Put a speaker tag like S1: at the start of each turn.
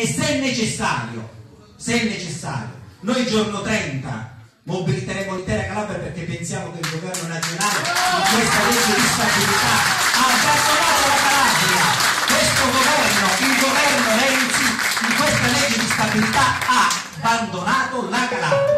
S1: e se è necessario, se è necessario, noi giorno 30 mobiliteremo l'intera Calabria perché pensiamo che il governo nazionale in questa legge di stabilità ha abbandonato la Calabria. Questo governo, il governo Renzi, in questa legge di stabilità ha abbandonato la Calabria.